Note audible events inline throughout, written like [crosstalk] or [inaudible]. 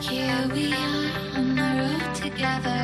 Here we are on the road together,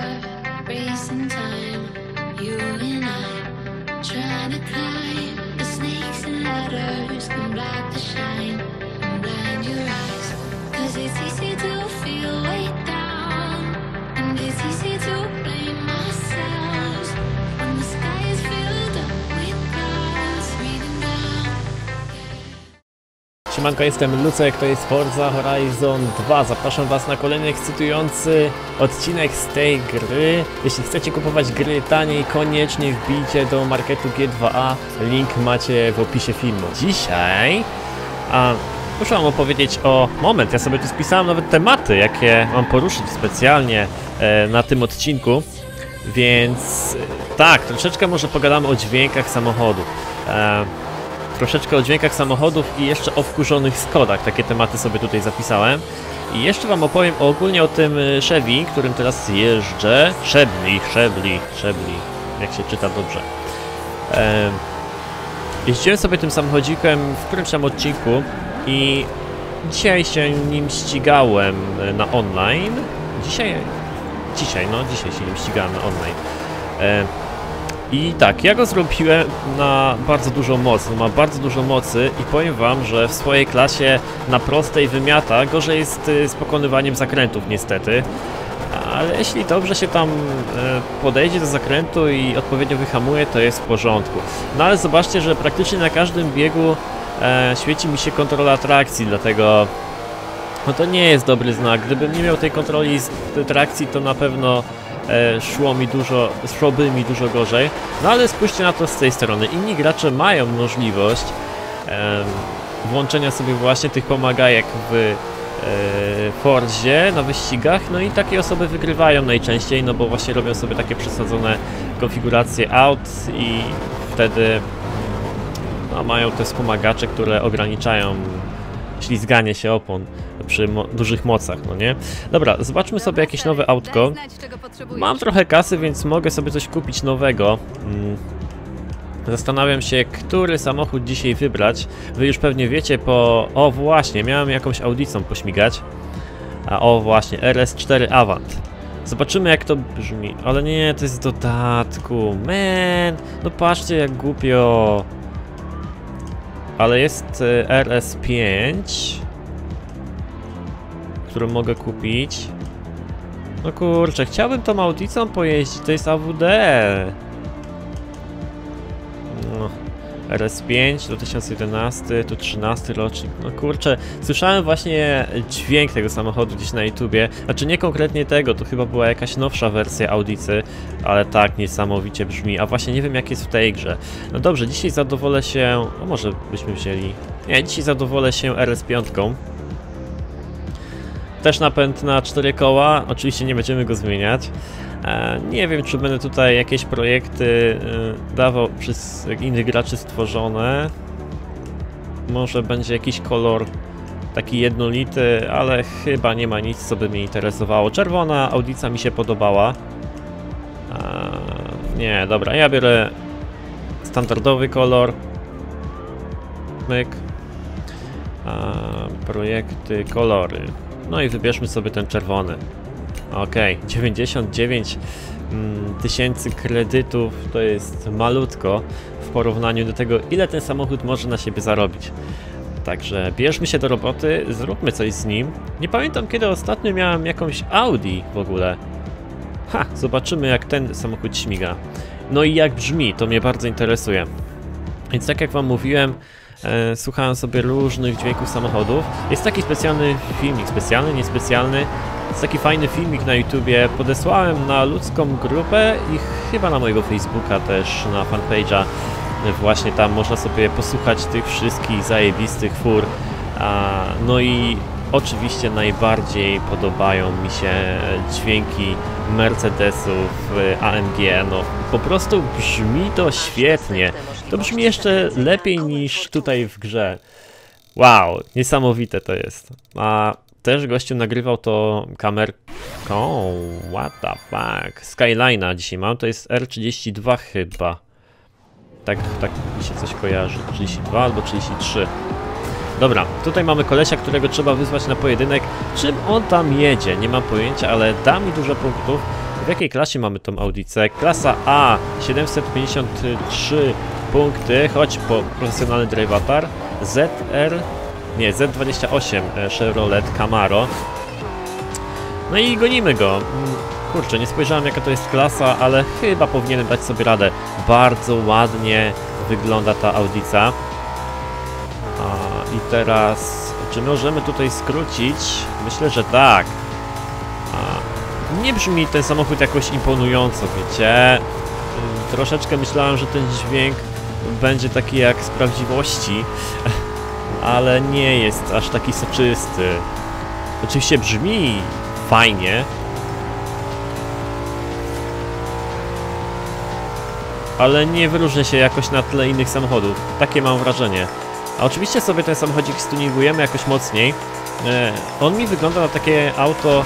Siemanko, jestem Lucek, to jest Forza Horizon 2. Zapraszam Was na kolejny ekscytujący odcinek z tej gry. Jeśli chcecie kupować gry taniej, koniecznie wbijcie do marketu G2A. Link macie w opisie filmu. Dzisiaj a, muszę Wam opowiedzieć o... Moment, ja sobie tu spisałem nawet tematy, jakie mam poruszyć specjalnie e, na tym odcinku. Więc e, tak, troszeczkę może pogadamy o dźwiękach samochodów. E, troszeczkę o dźwiękach samochodów i jeszcze o wkurzonych Skodach. Takie tematy sobie tutaj zapisałem. I jeszcze wam opowiem ogólnie o tym y, Chevy, którym teraz jeżdżę. Szebli, Szebli, Szebli, jak się czyta dobrze. Em, jeździłem sobie tym samochodzikiem w którymś tam odcinku i dzisiaj się nim ścigałem y, na online. Dzisiaj, dzisiaj, no dzisiaj się nim ścigałem na online. Em, i tak, ja go zrobiłem na bardzo dużą moc, no ma bardzo dużo mocy i powiem wam, że w swojej klasie na prostej wymiata gorzej jest y, z pokonywaniem zakrętów niestety. Ale jeśli dobrze się tam e, podejdzie do zakrętu i odpowiednio wyhamuje, to jest w porządku. No ale zobaczcie, że praktycznie na każdym biegu e, świeci mi się kontrola trakcji, dlatego no to nie jest dobry znak. Gdybym nie miał tej kontroli trakcji, to na pewno szło mi dużo, szłoby mi dużo gorzej. No ale spójrzcie na to z tej strony. Inni gracze mają możliwość włączenia sobie właśnie tych pomagajek w e, Fordzie na wyścigach, no i takie osoby wygrywają najczęściej, no bo właśnie robią sobie takie przesadzone konfiguracje aut i wtedy no, mają te wspomagacze, które ograniczają ślizganie się opon przy mo dużych mocach, no nie? Dobra, zobaczmy sobie jakieś nowe autko. Mam trochę kasy, więc mogę sobie coś kupić nowego. Mm. Zastanawiam się, który samochód dzisiaj wybrać. Wy już pewnie wiecie po... O właśnie, miałem jakąś audicą pośmigać. A o właśnie, RS4 Avant. Zobaczymy jak to brzmi. Ale nie, to jest w dodatku. Man, no patrzcie jak głupio. Ale jest y, RS5, którą mogę kupić. No kurczę, chciałbym tą audicą pojeździć, to jest AWD. RS5, 2011, tu 13 rocznik. No kurczę, słyszałem właśnie dźwięk tego samochodu gdzieś na YouTubie. Znaczy nie konkretnie tego, to chyba była jakaś nowsza wersja Audicy, ale tak niesamowicie brzmi. A właśnie nie wiem jak jest w tej grze. No dobrze, dzisiaj zadowolę się... No może byśmy wzięli... Nie, dzisiaj zadowolę się RS5. Też napęd na 4 koła, oczywiście nie będziemy go zmieniać. E, Nie wiem, czy będę tutaj jakieś projekty e, dawał przez innych graczy stworzone. Może będzie jakiś kolor taki jednolity, ale chyba nie ma nic, co by mnie interesowało. Czerwona audica mi się podobała. E, Nie, dobra, ja biorę standardowy kolor. Myk. Projekty, kolory. No i wybierzmy sobie ten czerwony. Okej, 99 mm, tysięcy kredytów to jest malutko w porównaniu do tego, ile ten samochód może na siebie zarobić. Także bierzmy się do roboty, zróbmy coś z nim. Nie pamiętam kiedy ostatnio miałem jakąś Audi w ogóle. Ha, zobaczymy jak ten samochód śmiga. No i jak brzmi, to mnie bardzo interesuje. Więc tak jak wam mówiłem, e, słuchałem sobie różnych dźwięków samochodów. Jest taki specjalny filmik, specjalny, niespecjalny. Jest taki fajny filmik na YouTubie. Podesłałem na ludzką grupę i chyba na mojego Facebooka też, na fanpage'a. Właśnie tam można sobie posłuchać tych wszystkich zajebistych fur. No i oczywiście najbardziej podobają mi się dźwięki Mercedesów y, AMG. No po prostu brzmi to świetnie. To brzmi jeszcze lepiej niż tutaj w grze. Wow, niesamowite to jest. A też gościu nagrywał to kamerką. What the fuck? Skyline'a dzisiaj mam, to jest R32 chyba. Tak, tak mi się coś kojarzy. 32 albo 33. Dobra, tutaj mamy kolesia, którego trzeba wyzwać na pojedynek. Czym on tam jedzie? Nie mam pojęcia, ale da mi dużo punktów. W jakiej klasie mamy tą audicę? Klasa A, 753 punkty, chodź po profesjonalny drivatar. ZR, nie, Z28 e, Chevrolet Camaro. No i gonimy go. Mm, Kurczę, nie spojrzałem jaka to jest klasa, ale chyba powinienem dać sobie radę. Bardzo ładnie wygląda ta audica. I teraz, czy możemy tutaj skrócić? Myślę, że tak. Nie brzmi ten samochód jakoś imponująco, wiecie. Ym, Troszeczkę myślałem, że ten dźwięk będzie taki jak z prawdziwości, [laughs] ale nie jest aż taki soczysty. Oczywiście brzmi fajnie, ale nie wyróżnia się jakoś na tle innych samochodów. Takie mam wrażenie. A oczywiście sobie ten samochodzik stuningujemy jakoś mocniej. E, on mi wygląda na takie auto...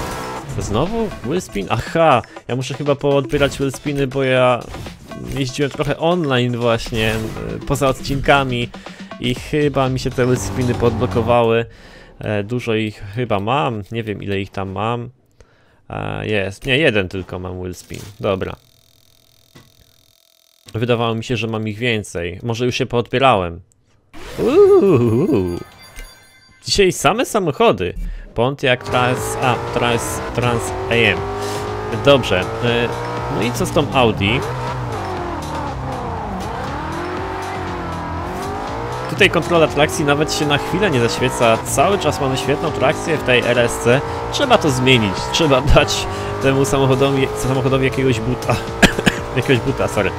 Znowu? Wheelspin? Aha! Ja muszę chyba poodbierać wheelspiny, bo ja jeździłem trochę online właśnie, e, poza odcinkami i chyba mi się te wheelspiny podblokowały. E, dużo ich chyba mam, nie wiem ile ich tam mam. Jest, nie, jeden tylko mam wheelspin. Dobra. Wydawało mi się, że mam ich więcej. Może już się poodbierałem. Uuu. Dzisiaj same samochody. Pontiac Trans, a, Trans, Trans AM. Dobrze. e, No i co z tą Audi? Tutaj kontrola trakcji nawet się na chwilę nie zaświeca. Cały czas mamy świetną trakcję w tej RSC. Trzeba to zmienić. Trzeba [laughs] dać temu samochodowi, samochodowi jakiegoś buta. [coughs] jakiegoś buta, sorry.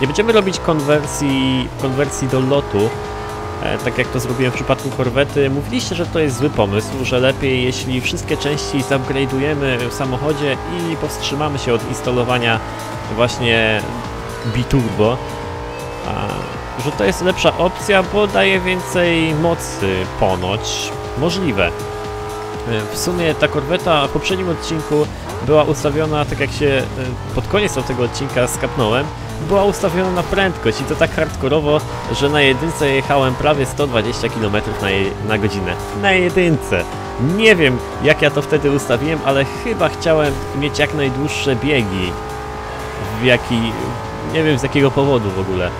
Nie będziemy robić konwersji, konwersji do lotu, tak jak to zrobiłem w przypadku korwety. Mówiliście, że to jest zły pomysł, że lepiej jeśli wszystkie części zupgrade'ujemy w samochodzie i powstrzymamy się od instalowania właśnie biturbo, że to jest lepsza opcja, bo daje więcej mocy ponoć. Możliwe. E, W sumie ta korweta w poprzednim odcinku była ustawiona, tak jak się e, pod koniec tego odcinka skapnąłem, była ustawiona na prędkość i to tak hardkorowo, że na jedynce jechałem prawie 120 km na, je- na godzinę. Na jedynce! Nie wiem jak ja to wtedy ustawiłem, ale chyba chciałem mieć jak najdłuższe biegi. W jaki... nie wiem z jakiego powodu w ogóle.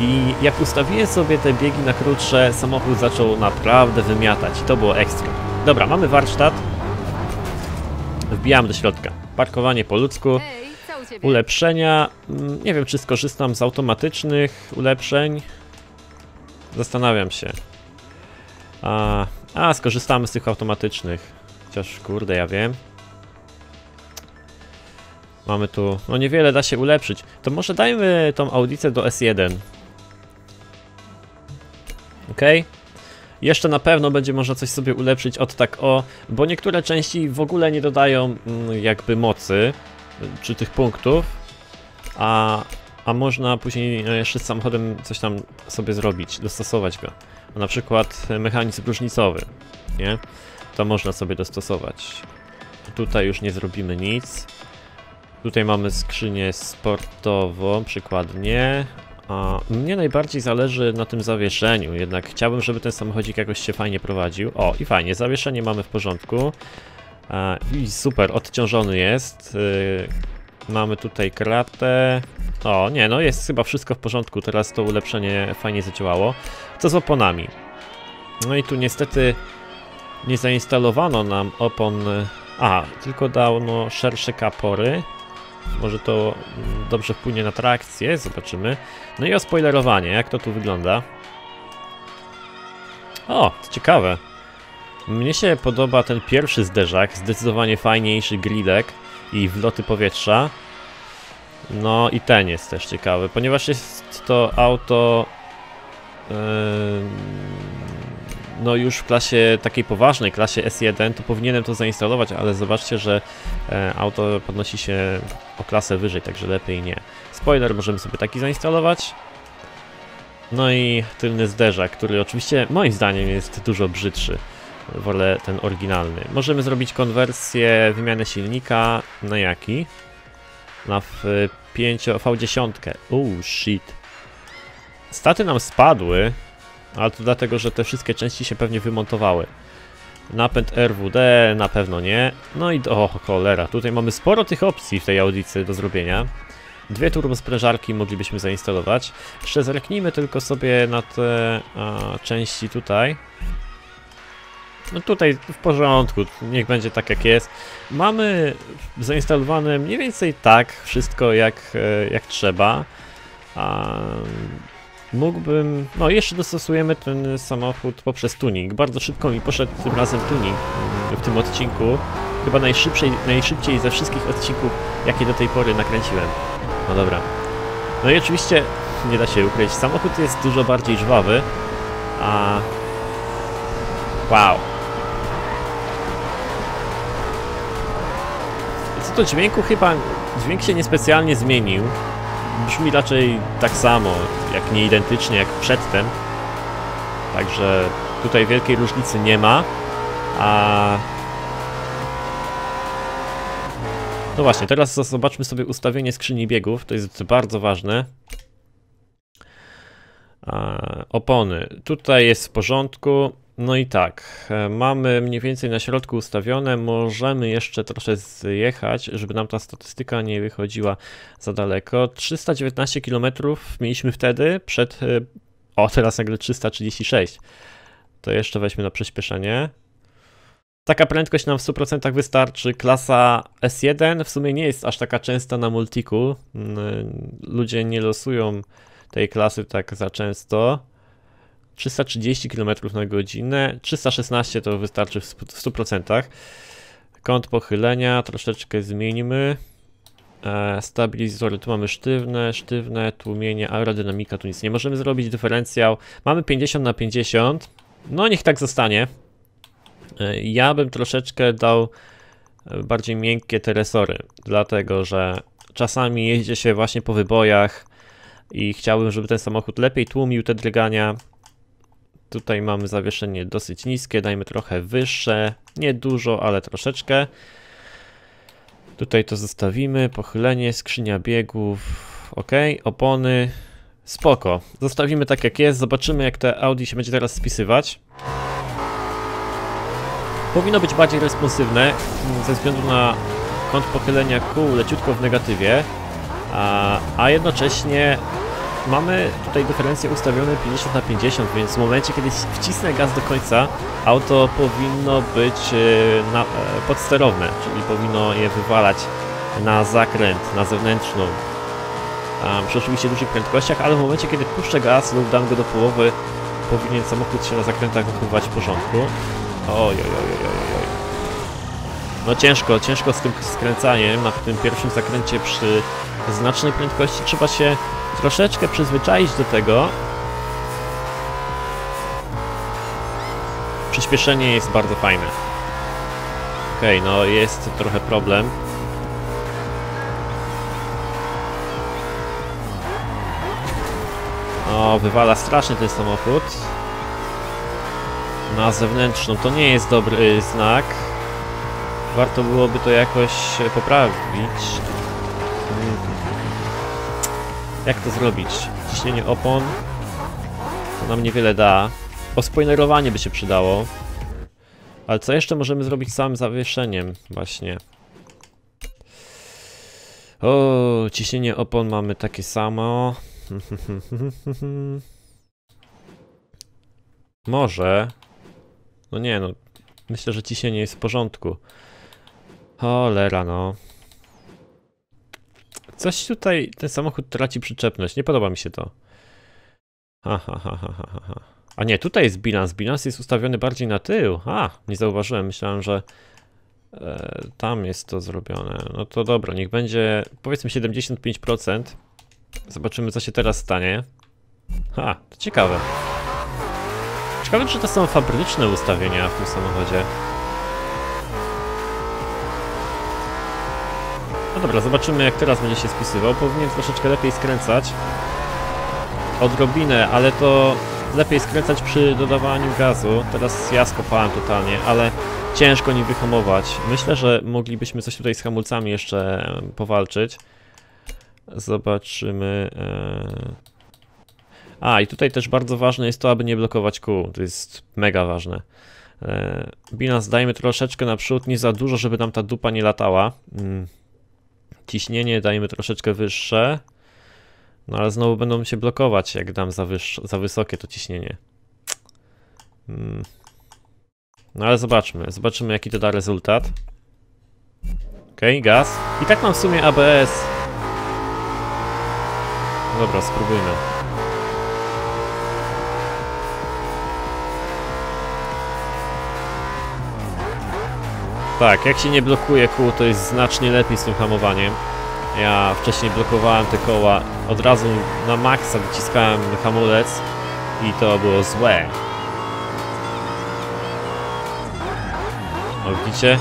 I jak ustawiłem sobie te biegi na krótsze, samochód zaczął naprawdę wymiatać. To było ekstra. Dobra, mamy warsztat. Wbijam do środka. Parkowanie po ludzku. Ulepszenia. mm, Nie wiem, czy skorzystam z automatycznych ulepszeń. Zastanawiam się. A, a skorzystamy z tych automatycznych. Chociaż, kurde, ja wiem. Mamy tu. No niewiele da się ulepszyć. To może dajmy tą audicę do S1. Ok? Jeszcze na pewno będzie można coś sobie ulepszyć od tak o, bo niektóre części w ogóle nie dodają mm, jakby mocy czy tych punktów, a, a można później e, jeszcze z samochodem coś tam sobie zrobić, dostosować go. Na przykład e, mechanizm różnicowy, nie? To można sobie dostosować. Tutaj już nie zrobimy nic. Tutaj mamy skrzynię sportową, przykładnie. A mnie najbardziej zależy na tym zawieszeniu, jednak chciałbym, żeby ten samochodzik jakoś się fajnie prowadził. O, i fajnie, zawieszenie mamy w porządku. I super, odciążony jest. Y, mamy tutaj kratę. O, nie, no jest chyba wszystko w porządku. Teraz to ulepszenie fajnie zadziałało. Co z oponami? No i tu niestety nie zainstalowano nam opon. y, A, tylko dano szersze kapory. Może to mm, dobrze wpłynie na trakcję, zobaczymy. No i ospoilerowanie, jak to tu wygląda. O, ciekawe. Mnie się podoba ten pierwszy zderzak, zdecydowanie fajniejszy grillek i wloty powietrza. No i ten jest też ciekawy, ponieważ jest to auto no już w klasie takiej poważnej, klasie S1, to powinienem to zainstalować, ale zobaczcie, że e, auto podnosi się o klasę wyżej, także lepiej nie. Spoiler możemy sobie taki zainstalować. No i tylny zderzak, który oczywiście moim zdaniem jest dużo brzydszy. Wolę ten oryginalny. Możemy zrobić konwersję, wymianę silnika na jaki? Na w 5 V10. Uuu, shit. Staty nam spadły. Ale to dlatego, że te wszystkie części się pewnie wymontowały. Napęd RWD na pewno nie. No i o cholera, tutaj mamy sporo tych opcji w tej audycji do zrobienia. Dwie turbosprężarki moglibyśmy zainstalować. Jeszcze zerknijmy tylko sobie na te a, części tutaj. No tutaj w porządku, niech będzie tak jak jest. Mamy zainstalowane mniej więcej tak wszystko jak, e, jak trzeba. Mógłbym... No jeszcze dostosujemy ten samochód poprzez tuning. Bardzo szybko mi poszedł tym razem tuning mm, w tym odcinku. Chyba najszybciej, najszybciej ze wszystkich odcinków, jakie do tej pory nakręciłem. No dobra. No i oczywiście nie da się ukryć, samochód jest dużo bardziej żwawy, a... Wow. Do dźwięku chyba dźwięk się niespecjalnie zmienił. Brzmi raczej tak samo, jak nie identycznie jak przedtem. Także tutaj wielkiej różnicy nie ma. A No właśnie, teraz zobaczmy sobie ustawienie skrzyni biegów, to jest bardzo ważne. opony, tutaj jest w porządku. No i tak, e, mamy mniej więcej na środku ustawione, możemy jeszcze troszkę zjechać, żeby nam ta statystyka nie wychodziła za daleko. 319 km mieliśmy wtedy przed... E, o, teraz nagle 336. To jeszcze weźmy na przyspieszenie. Taka prędkość nam w 100% wystarczy. Klasa S1 w sumie nie jest aż taka częsta na multiku. Ludzie nie losują tej klasy tak za często. 330 km na godzinę, 316 to wystarczy w 100%. Kąt pochylenia troszeczkę zmieńmy. E, stabilizory, tu mamy sztywne, sztywne, tłumienie, aerodynamika, tu nic nie możemy zrobić, dyferencjał. Mamy 50 na 50, no niech tak zostanie. E, ja bym troszeczkę dał e, bardziej miękkie te resory, dlatego że czasami jeździ się właśnie po wybojach i chciałbym, żeby ten samochód lepiej tłumił te drgania. Tutaj mamy zawieszenie dosyć niskie, dajmy trochę wyższe, nie dużo, ale troszeczkę. Tutaj to zostawimy, pochylenie, skrzynia biegów, ok, opony, spoko. Zostawimy tak jak jest, zobaczymy jak te Audi się będzie teraz spisywać. Powinno być bardziej responsywne ze względu na kąt pochylenia kół leciutko w negatywie, a, a jednocześnie mamy tutaj dyferencję ustawione 50 na 50, więc w momencie kiedy wcisnę gaz do końca, auto powinno być e, na, e, podsterowne, czyli powinno je wywalać na zakręt, na zewnętrzną. przy oczywiście dużych prędkościach, ale w momencie kiedy puszczę gaz lub dam go do połowy, powinien samochód się na zakrętach zachowywać w porządku. Oj, oj, oj, oj, oj. No ciężko, ciężko z tym skręcaniem na tym pierwszym zakręcie przy znacznej prędkości. Trzeba się troszeczkę przyzwyczaić do tego. Przyspieszenie jest bardzo fajne. Okej, okay, no jest trochę problem. O, wywala strasznie ten samochód na zewnętrzną. To nie jest dobry znak. Warto byłoby to jakoś poprawić. Jak to zrobić? Ciśnienie opon to nam niewiele da. Ospoilerowanie by się przydało. Ale co jeszcze możemy zrobić samym zawieszeniem właśnie? O, ciśnienie opon mamy takie samo. [laughs] Może no nie no, myślę, że ciśnienie jest w porządku. Cholera no. Coś tutaj, ten samochód traci przyczepność, nie podoba mi się to. Ha, ha, ha, ha, ha, ha. A nie, tutaj jest bilans, bilans jest ustawiony bardziej na tył. A, nie zauważyłem, myślałem, że e, tam jest to zrobione. No to dobra, niech będzie powiedzmy 75%. Zobaczymy co się teraz stanie. Ha, to ciekawe. Ciekawe, czy to są fabryczne ustawienia w tym samochodzie. No dobra, zobaczymy jak teraz będzie się spisywał. Powinien troszeczkę lepiej skręcać. Odrobinę, ale to lepiej skręcać przy dodawaniu gazu. Teraz ja skopałem totalnie, ale ciężko nim wyhamować. Myślę, że moglibyśmy coś tutaj z hamulcami jeszcze powalczyć. Zobaczymy. A, i tutaj też bardzo ważne jest to, aby nie blokować kół. To jest mega ważne. E, bilans dajmy troszeczkę naprzód, nie za dużo, żeby nam ta dupa nie latała. Ciśnienie dajmy troszeczkę wyższe. No ale znowu będą się blokować, jak dam za, za wysokie to ciśnienie. Mm. No ale zobaczmy, zobaczymy jaki to da rezultat. Okej, okay, gaz. I tak mam w sumie ABS. Dobra, spróbujmy. Tak, jak się nie blokuje kół, to jest znacznie lepiej z tym hamowaniem. Ja wcześniej blokowałem te koła, od razu na maksa dociskałem hamulec i to było złe. O, widzicie?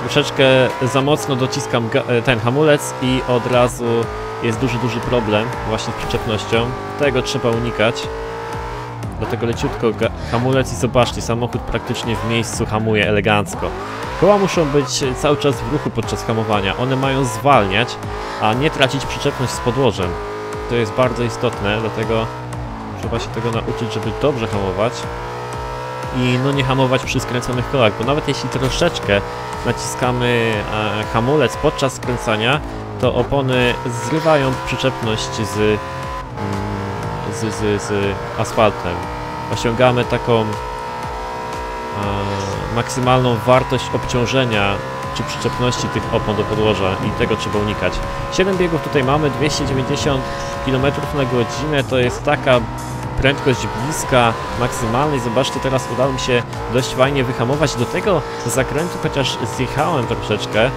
Troszeczkę za mocno dociskam ten hamulec i od razu jest duży, duży problem właśnie z przyczepnością. Tego trzeba unikać. Dlatego leciutko hamulec i zobaczcie, samochód praktycznie w miejscu hamuje elegancko. Koła muszą być cały czas w ruchu podczas hamowania. One mają zwalniać, a nie tracić przyczepność z podłożem. To jest bardzo istotne, dlatego trzeba się tego nauczyć, żeby dobrze hamować i no nie hamować przy skręconych kołach, bo nawet jeśli troszeczkę naciskamy e, hamulec podczas skręcania, to opony zrywają przyczepność z, mm, z, z, z asfaltem. Osiągamy taką maksymalną wartość obciążenia czy przyczepności tych opon do podłoża i tego trzeba unikać. 7 biegów tutaj mamy, 290 km na godzinę, to jest taka prędkość bliska maksymalnej. Zobaczcie, teraz udało mi się dość fajnie wyhamować do tego zakrętu, chociaż zjechałem troszeczkę.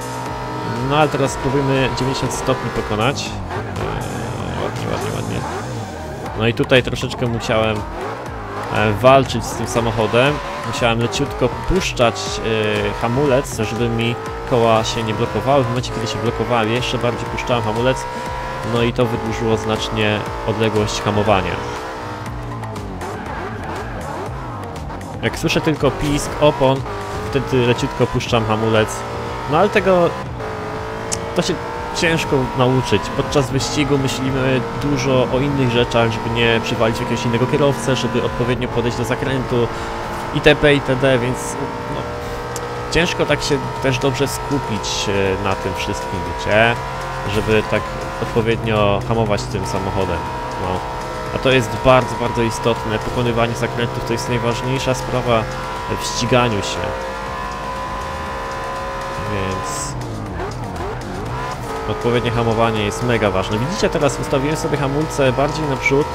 No ale teraz spróbujmy 90 stopni pokonać. Eee, ładnie, ładnie, ładnie. No i tutaj troszeczkę musiałem e, walczyć z tym samochodem. Musiałem leciutko puszczać e, hamulec, żeby mi koła się nie blokowały. W momencie, kiedy się blokowałem, jeszcze bardziej puszczałem hamulec. No i to wydłużyło znacznie odległość hamowania. Jak słyszę tylko pisk opon, wtedy leciutko puszczam hamulec. No ale tego... to się ciężko nauczyć. Podczas wyścigu myślimy dużo o innych rzeczach, żeby nie przywalić jakiegoś innego kierowcę, żeby odpowiednio podejść do zakrętu itp. itd. więc no, ciężko tak się też dobrze skupić e, na tym wszystkim, wiecie, żeby tak odpowiednio hamować tym samochodem. No. A to jest bardzo, bardzo istotne. Pokonywanie zakrętów to jest najważniejsza sprawa w ściganiu się. Więc odpowiednie hamowanie jest mega ważne. Widzicie teraz ustawiłem sobie hamulce bardziej naprzód.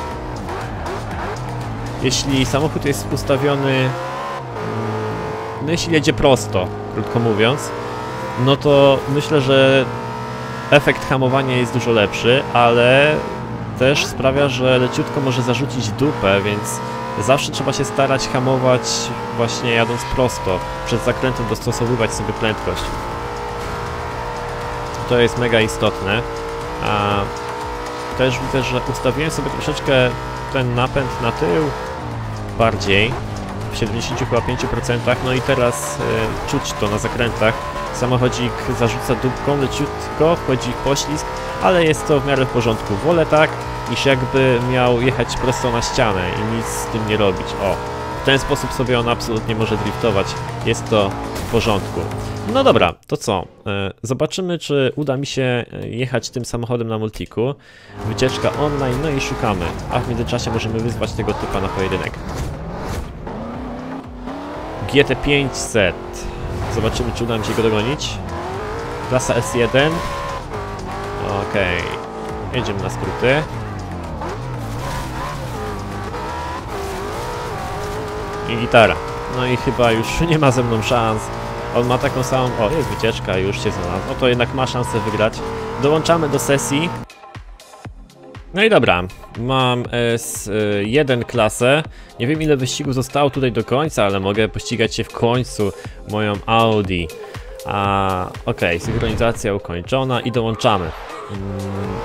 Jeśli samochód jest ustawiony, mm, no jeśli jedzie prosto, krótko mówiąc, no to myślę, że efekt hamowania jest dużo lepszy, ale też sprawia, że leciutko może zarzucić dupę, więc zawsze trzeba się starać hamować właśnie jadąc prosto. Przed zakrętem dostosowywać sobie prędkość. To jest mega istotne. A też widzę, że ustawiłem sobie troszeczkę ten napęd na tył bardziej w 75%, no i teraz y, czuć to na zakrętach. Samochodzik zarzuca dupką leciutko, wchodzi poślizg, ale jest to w miarę w porządku. Wolę tak, niż jakby miał jechać prosto na ścianę i nic z tym nie robić. O, w ten sposób sobie on absolutnie może driftować. Jest to w porządku. No dobra, to co? E, zobaczymy, czy uda mi się e, jechać tym samochodem na multiku. Wycieczka online, no i szukamy. A w międzyczasie możemy wyzwać tego typa na pojedynek. GT500. Zobaczymy, czy uda mi się go dogonić. Klasa S1. Okej. Okay. Jedziemy na skróty. I gitara. No i chyba już [laughs] nie ma ze mną szans. On ma taką samą... O, jest wycieczka, już się znalazł. No to jednak ma szansę wygrać. Dołączamy do sesji. No i dobra, mam S1 klasę. Nie wiem ile wyścigu zostało tutaj do końca, ale mogę pościgać się w końcu moją Audi. A, okej, okay, synchronizacja ukończona i dołączamy. Hmm,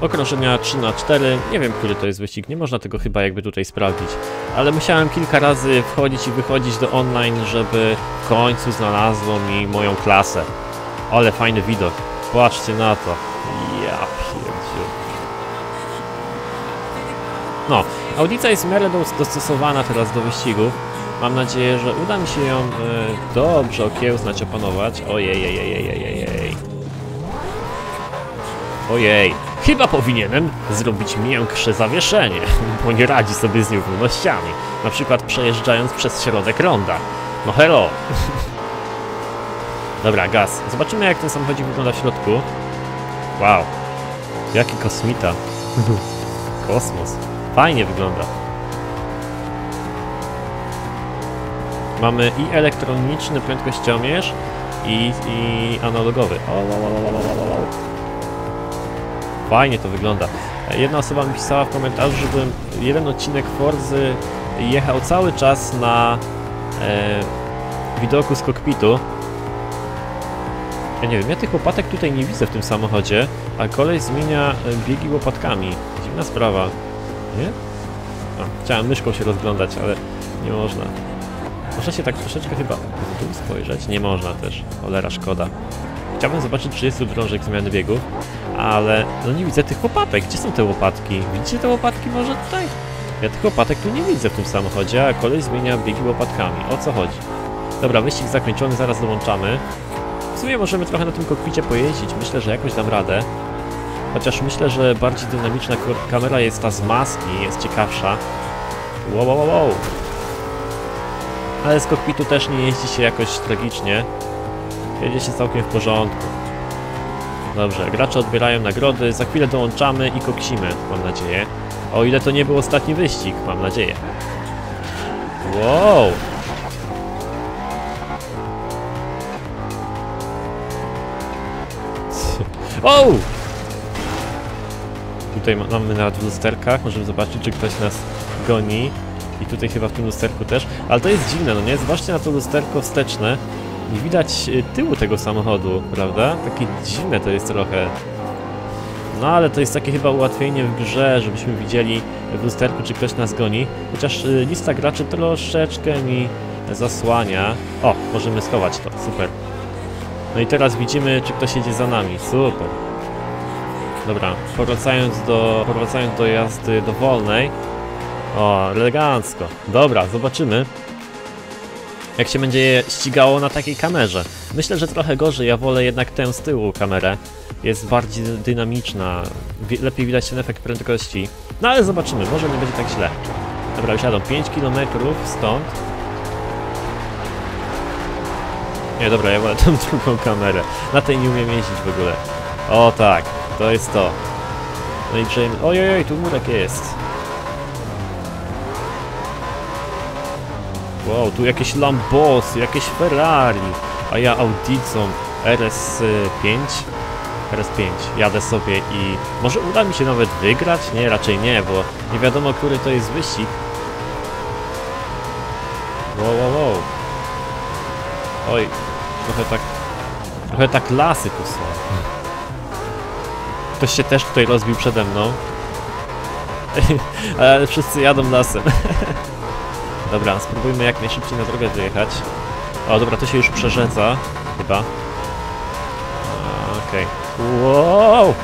okrążenia 3 na 4 nie wiem który to jest wyścig, nie można tego chyba jakby tutaj sprawdzić. Ale musiałem kilka razy wchodzić i wychodzić do online, żeby w końcu znalazło mi moją klasę. Ale fajny widok, patrzcie na to. Ja pierdziu. No, Audica jest w miarę dos- dostosowana teraz do wyścigów. Mam nadzieję, że uda mi się ją e, dobrze okiełznać, opanować. Ojej, ojej, ojej, ojej, ojej. Chyba powinienem zrobić miększe zawieszenie, [laughs] bo nie radzi sobie z nierównościami. Na przykład przejeżdżając przez środek ronda. No hello! [laughs] Dobra, gaz. Zobaczymy jak ten samochodzik wygląda w środku. Wow, jaki kosmita. [laughs] Kosmos. Fajnie wygląda. Mamy i elektroniczny prędkościomierz i, i analogowy. O, o, o, o, o, o. Fajnie to wygląda. Jedna osoba mi pisała w komentarzu, żebym jeden odcinek Forzy jechał cały czas na e, widoku z kokpitu. Ja nie wiem, ja tych łopatek tutaj nie widzę w tym samochodzie, a kolej zmienia e, biegi łopatkami. Dziwna sprawa. Nie? Chciałem myszką się rozglądać, ale nie można. Można się tak troszeczkę chyba w dół spojrzeć? Nie można też. Cholera, szkoda. Chciałbym zobaczyć, czy jest tu drążek zmiany biegów, ale no nie widzę tych łopatek. Gdzie są te łopatki? Widzicie te łopatki może tutaj? Ja tych łopatek tu nie widzę w tym samochodzie, a kolej zmienia biegi łopatkami. O co chodzi? Dobra, wyścig zakończony, zaraz dołączamy. W sumie możemy trochę na tym kokpicie pojeździć. Myślę, że jakoś dam radę. Chociaż myślę, że bardziej dynamiczna kamera jest ta z maski, jest ciekawsza. Wow, wow, wow. Ale z kokpitu też nie jeździ się jakoś tragicznie. Jedzie się całkiem w porządku. Dobrze, gracze odbierają nagrody, za chwilę dołączamy i koksimy, mam nadzieję. O ile to nie był ostatni wyścig, mam nadzieję. Wow! [laughs] O! Tutaj ma- mamy nawet w lusterkach, możemy zobaczyć, czy ktoś nas goni. I tutaj chyba w tym lusterku też. Ale to jest dziwne, no nie? Zobaczcie na to lusterko wsteczne. Nie widać y, tyłu tego samochodu, prawda? Takie dziwne to jest trochę. No ale to jest takie chyba ułatwienie w grze, żebyśmy widzieli w lusterku, czy ktoś nas goni. Chociaż y, lista graczy troszeczkę mi zasłania. O, możemy schować to, super. No i teraz widzimy, czy ktoś jedzie za nami, super. Dobra, powracając do, powracając do jazdy dowolnej. O, elegancko. Dobra, zobaczymy. Jak się będzie je ścigało na takiej kamerze. Myślę, że trochę gorzej, ja wolę jednak tę z tyłu kamerę. Jest bardziej dynamiczna, lepiej widać ten efekt prędkości. No ale zobaczymy, może nie będzie tak źle. Dobra, jadą 5 km stąd. Nie, dobra, ja wolę tą [laughs] drugą kamerę. Na tej nie umiem jeździć w ogóle. O tak, to jest to. No i przejmę... Ojej, tu murek jest. Wow, tu jakieś Lambosy, jakieś Ferrari, a ja Audicą RS5, RS5 jadę sobie i może uda mi się nawet wygrać? Nie, raczej nie, bo nie wiadomo, który to jest wyścig. Wow, wow, wow. Oj, trochę tak, trochę tak lasy tu są. Ktoś się też tutaj rozbił przede mną. [laughs] Ale wszyscy jadą lasem. [laughs] Dobra, spróbujmy jak najszybciej na drogę wyjechać. O, dobra, to się już przerzedza, chyba. Okej. Wow!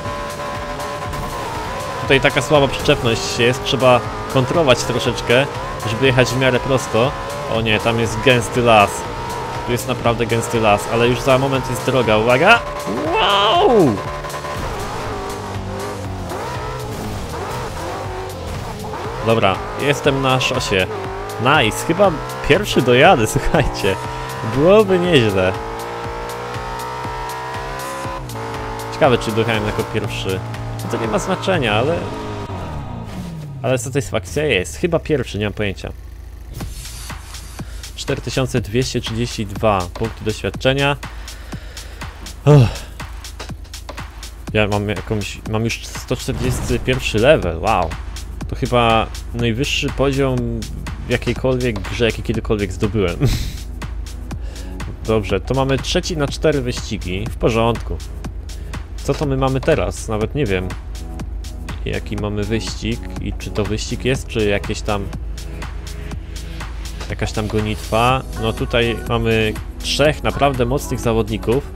Tutaj taka słaba przyczepność jest, trzeba kontrolować troszeczkę, żeby jechać w miarę prosto. O nie, tam jest gęsty las. Tu jest naprawdę gęsty las, ale już za moment jest droga, uwaga! Wow! Dobra, jestem na szosie. Nice, chyba pierwszy dojadę, [laughs] słuchajcie. Byłoby nieźle. Ciekawe, czy dojechałem jako pierwszy. To nie ma znaczenia, ale... Ale satysfakcja jest. Chyba pierwszy, nie mam pojęcia. 4232 punkty doświadczenia. Uff. Ja mam jakąś... Mam już 141 level, wow. To chyba najwyższy poziom w jakiejkolwiek grze, jaki kiedykolwiek zdobyłem. [laughs] Dobrze, to mamy trzeci na cztery wyścigi. W porządku. Co to my mamy teraz? Nawet nie wiem. Jaki mamy wyścig i czy to wyścig jest, czy jakieś tam jakaś tam gonitwa. No tutaj mamy trzech naprawdę mocnych zawodników,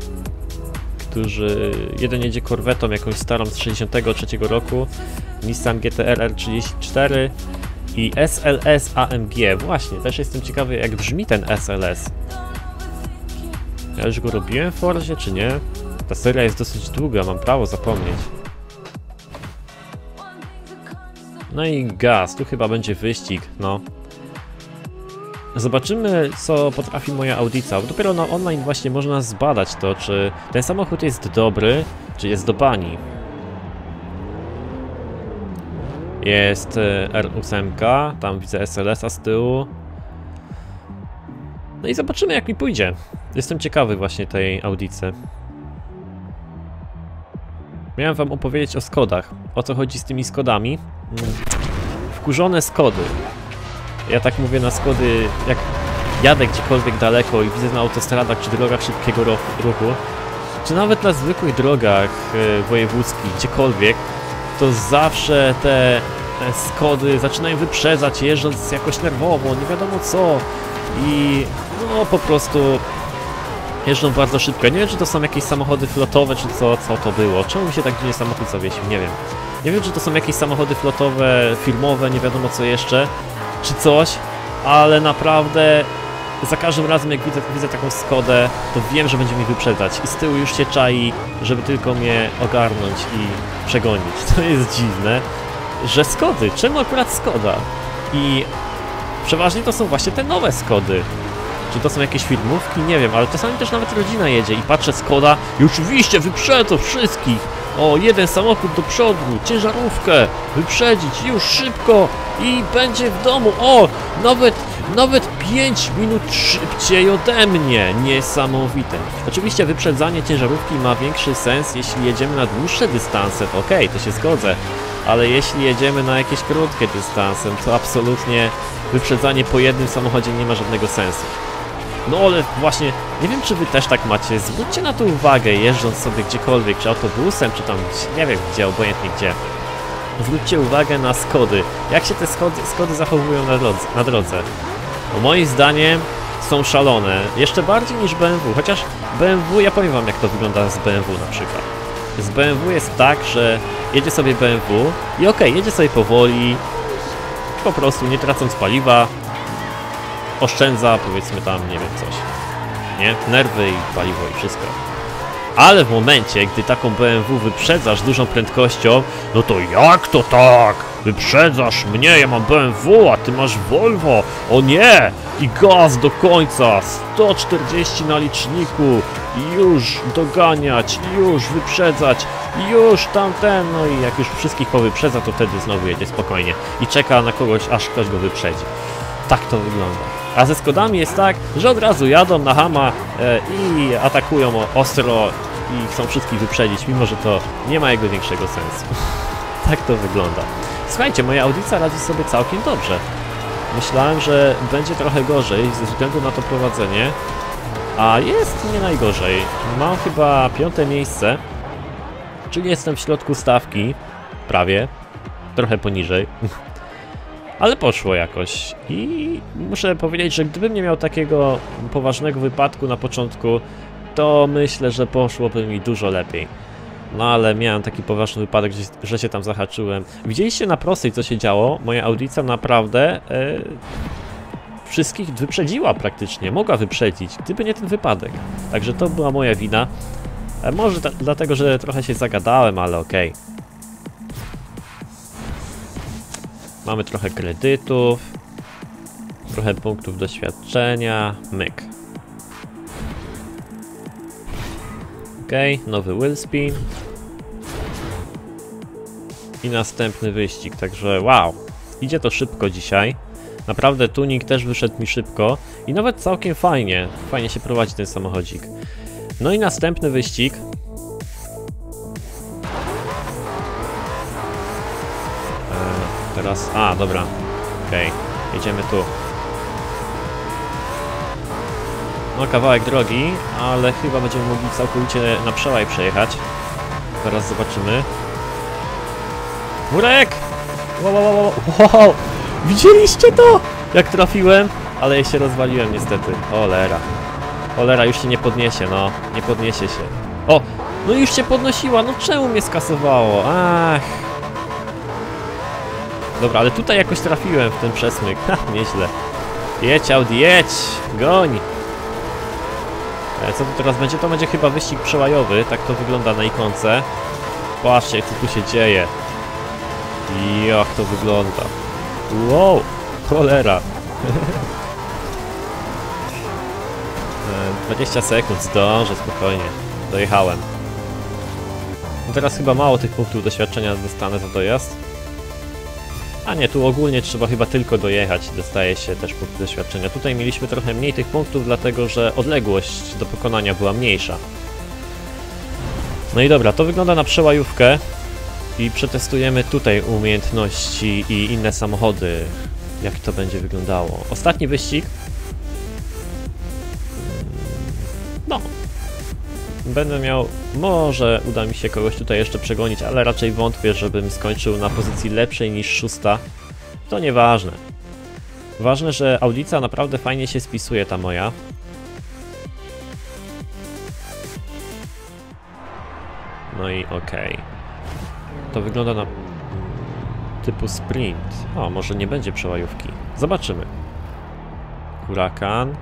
którzy jeden jedzie korwetą jakąś starą z 63 roku, Nissan GTR R34 I SLS AMG, właśnie, też jestem ciekawy jak brzmi ten SLS. Ja już go robiłem w Forzie, czy nie? Ta seria jest dosyć długa, mam prawo zapomnieć. No i gaz, tu chyba będzie wyścig, no. Zobaczymy, co potrafi moja audica. Dopiero na online właśnie można zbadać to, czy ten samochód jest dobry, czy jest do bani. Jest e, R8, tam widzę SLS-a z tyłu. No i zobaczymy jak mi pójdzie. Jestem ciekawy właśnie tej audicy. Miałem wam opowiedzieć o Skodach. O co chodzi z tymi Skodami? Mm. Wkurzone Skody. Ja tak mówię na Skody, jak jadę gdziekolwiek daleko i widzę na autostradach czy drogach szybkiego ruchu, czy nawet na zwykłych drogach e, wojewódzkich, gdziekolwiek, to zawsze te, te Skody zaczynają wyprzedzać, jeżdżąc jakoś nerwowo, nie wiadomo co. I no po prostu jeżdżą bardzo szybko. Nie wiem, czy to są jakieś samochody flotowe, czy co, co to było. Czemu mi się tak dziwnie samochód zawiesił? Nie wiem. Nie wiem, czy to są jakieś samochody flotowe, firmowe, nie wiadomo co jeszcze, czy coś, ale naprawdę za każdym razem jak widzę, widzę taką Skodę, to wiem, że będzie mi wyprzedzać i z tyłu już się czai, żeby tylko mnie ogarnąć i przegonić. [laughs] To jest dziwne, że Skody, czemu akurat Skoda? I przeważnie to są właśnie te nowe Skody. Czy to są jakieś filmówki? Nie wiem, ale czasami też nawet rodzina jedzie i patrzę Skoda i oczywiście wyprzedzą wszystkich. O, jeden samochód do przodu, ciężarówkę, wyprzedzić już szybko i będzie w domu. O, nawet, nawet 5 minut szybciej ode mnie. Niesamowite. Oczywiście wyprzedzanie ciężarówki ma większy sens, jeśli jedziemy na dłuższe dystanse, okej, to się zgodzę. Ale jeśli jedziemy na jakieś krótkie dystanse, to absolutnie wyprzedzanie po jednym samochodzie nie ma żadnego sensu. No ale właśnie, nie wiem czy wy też tak macie, zwróćcie na to uwagę jeżdżąc sobie gdziekolwiek, czy autobusem, czy tam, nie wiem gdzie, obojętnie gdzie. Zwróćcie uwagę na Skody, jak się te Skody, Skody zachowują na drodze, na drodze. Bo moim zdaniem są szalone, jeszcze bardziej niż BMW, chociaż BMW, ja powiem wam jak to wygląda z BMW na przykład. Z BMW jest tak, że jedzie sobie BMW i okej, jedzie sobie powoli, po prostu nie tracąc paliwa, oszczędza powiedzmy tam, nie wiem, coś. Nie? Nerwy i paliwo i wszystko. Ale w momencie, gdy taką BMW wyprzedzasz dużą prędkością, no to jak to tak? Wyprzedzasz mnie, ja mam BMW, a ty masz Volvo. O nie! I gaz do końca, 140 na liczniku, już doganiać, już wyprzedzać, już tamten, no i jak już wszystkich powyprzedza, to wtedy znowu jedzie spokojnie i czeka na kogoś, aż ktoś go wyprzedzi. Tak to wygląda. A ze Skodami jest tak, że od razu jadą na hama e, i atakują ostro i chcą wszystkich wyprzedzić, mimo że to nie ma jego większego sensu. [laughs] tak to wygląda. Słuchajcie, moja audycja radzi sobie całkiem dobrze. Myślałem, że będzie trochę gorzej ze względu na to prowadzenie, a jest nie najgorzej. Mam chyba piąte miejsce, czyli jestem w środku stawki, prawie, trochę poniżej. [laughs] Ale poszło jakoś i muszę powiedzieć, że gdybym nie miał takiego poważnego wypadku na początku, to myślę, że poszłoby mi dużo lepiej. No ale miałem taki poważny wypadek, że, się tam zahaczyłem. Widzieliście na prostej co się działo? Moja audycja naprawdę e, wszystkich wyprzedziła praktycznie, mogła wyprzedzić, gdyby nie ten wypadek. Także to była moja wina. E, może dlatego, że trochę się zagadałem, ale okej. Mamy trochę kredytów, trochę punktów doświadczenia, myk. Okej, nowy wheelspin. I następny wyścig, także wow. Idzie to szybko dzisiaj. Naprawdę tuning też wyszedł mi szybko i nawet całkiem fajnie. Fajnie się prowadzi ten samochodzik. No i następny wyścig. Teraz. A, dobra. Okej, jedziemy tu. No, kawałek drogi, ale chyba będziemy mogli całkowicie na przełaj przejechać. Zaraz zobaczymy. Murek! Wow, wow, wow, wow! Widzieliście to? Jak trafiłem? Ale ja się rozwaliłem niestety. Olera. Olera już się nie podniesie, no. Nie podniesie się. O! No już się podnosiła, no czemu mnie skasowało? Ach. Dobra, ale tutaj jakoś trafiłem w ten przesmyk. Ha, nieźle. Jedź Audi, jedź! Goń! E, co tu teraz będzie? To będzie chyba wyścig przełajowy, tak to wygląda na ikonce. Patrzcie, co tu się dzieje. Jak to wygląda. Wow, cholera. [laughs] E, 20 sekund, zdążę spokojnie. Dojechałem. No teraz chyba mało tych punktów doświadczenia dostanę za dojazd. A nie, tu ogólnie trzeba chyba tylko dojechać dostaje się też punkty doświadczenia. Tutaj mieliśmy trochę mniej tych punktów, dlatego że odległość do pokonania była mniejsza. No i dobra, to wygląda na przełajówkę i przetestujemy tutaj umiejętności i inne samochody, jak to będzie wyglądało. Ostatni wyścig. Będę miał, może uda mi się kogoś tutaj jeszcze przegonić, ale raczej wątpię, żebym skończył na pozycji lepszej niż szósta. To nieważne. Ważne, że audica naprawdę fajnie się spisuje, ta moja. No i okej. To wygląda na typu sprint. O, może nie będzie przełajówki. Zobaczymy. Hurakan.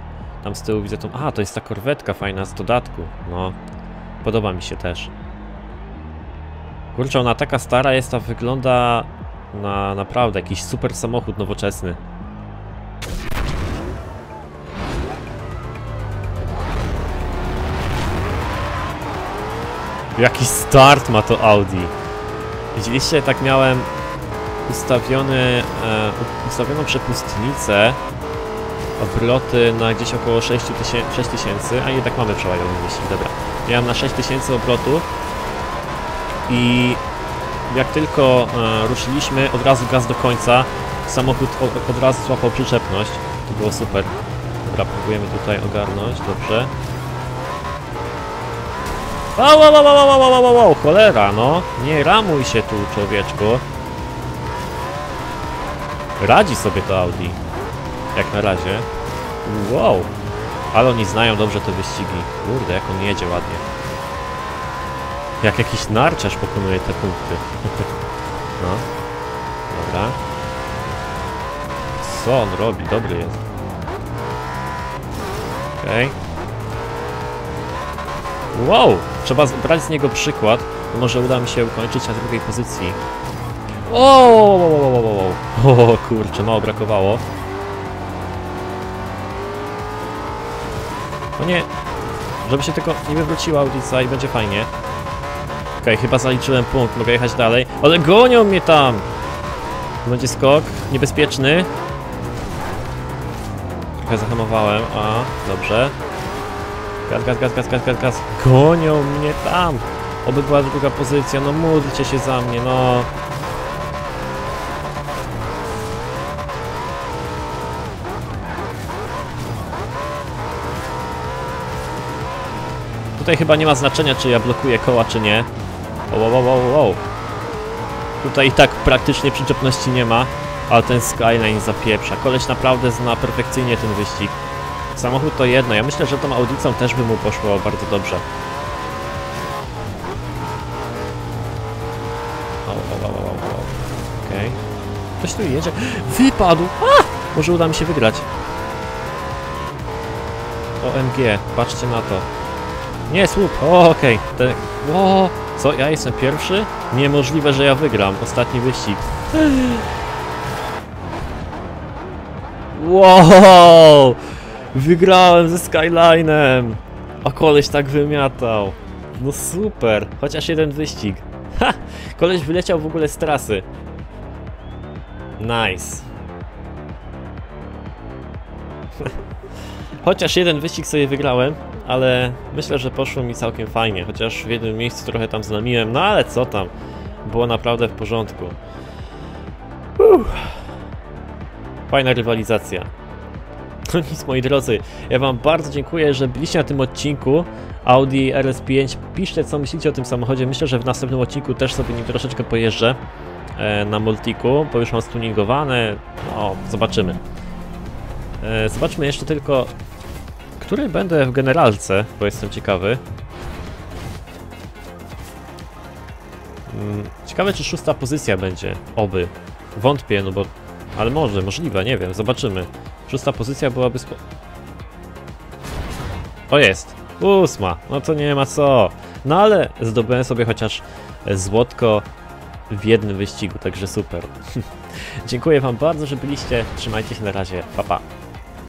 Tam z tyłu widzę tą... A, to jest ta korwetka fajna z dodatku. No, podoba mi się też. Kurczę, ona taka stara jest, a wygląda na naprawdę jakiś super samochód nowoczesny. Jaki start ma to Audi. Widzieliście, tak miałem ustawiony, e, ustawioną przepustnicę, obroty na gdzieś około 6000, 6000, a jednak mamy przełajowy wyścig, dobra. Miałem na 6000 obrotów i jak tylko e, ruszyliśmy, od razu gaz do końca, samochód od, od razu złapał przyczepność, to było super. Dobra, próbujemy tutaj ogarnąć, dobrze. Wow, wow, wow, wow, wow, wow, wow, wow, cholera, no. Nie ramuj się tu, człowieczku. Radzi sobie to Audi. Jak na razie. Wow. Ale oni znają dobrze te wyścigi. Kurde, jak on jedzie ładnie. Jak jakiś narciarz pokonuje te punkty. [laughs] no. Dobra. Co on robi? Dobry jest. Okej. Wow! Trzeba brać z niego przykład. Może uda mi się ukończyć na drugiej pozycji. O, wow, wow, wow, wow, wow. [laughs] O kurczę, mało brakowało. O nie, żeby się tylko nie wywróciła audica i będzie fajnie. Okej, chyba zaliczyłem punkt, mogę jechać dalej. Ale gonią mnie tam! Będzie skok, niebezpieczny. Trochę zahamowałem, a dobrze. Gaz, gaz, gaz, gaz, gaz, gaz, gaz. Gonią mnie tam! Oby była druga pozycja, no módlcie się za mnie, no. Tutaj chyba nie ma znaczenia, czy ja blokuję koła, czy nie. Wow, wow, wow, wow. Tutaj i tak praktycznie przyczepności nie ma, ale ten Skyline zapieprza. Koleś naprawdę zna perfekcyjnie ten wyścig. Samochód to jedno, ja myślę, że tą audicą też by mu poszło bardzo dobrze. O, o, o, o, o, o. Okej. Ktoś tu jedzie. Wypadł! A! Może uda mi się wygrać. OMG, patrzcie na to. Nie, słup. O, okej. Te... O, co? Ja jestem pierwszy? Niemożliwe, że ja wygram. Ostatni wyścig. Wow! Wygrałem ze Skylinem! A koleś tak wymiatał. No super, chociaż jeden wyścig. Ha! Koleś wyleciał w ogóle z trasy. Nice. [laughs] Chociaż jeden wyścig sobie wygrałem, ale myślę, że poszło mi całkiem fajnie. Chociaż w jednym miejscu trochę tam znamiłem, no ale co tam. Było naprawdę w porządku. Uff. Fajna rywalizacja. [laughs] No nic moi drodzy, ja wam bardzo dziękuję, że byliście na tym odcinku Audi RS5. Piszcie co myślicie o tym samochodzie, myślę, że w następnym odcinku też sobie nim troszeczkę pojeżdżę e, na Multiku, bo już mam stuningowane, no zobaczymy. E, zobaczmy jeszcze tylko, który będę w generalce, bo jestem ciekawy. Mm, Ciekawe czy szósta pozycja będzie, oby. Wątpię, no bo... Ale może, możliwe, nie wiem, zobaczymy. Szósta pozycja byłaby spo... O jest! Ósma! No to nie ma co. No ale zdobyłem sobie chociaż złotko w jednym wyścigu, także super. [laughs] Dziękuję wam bardzo, że byliście. Trzymajcie się na razie. Pa pa.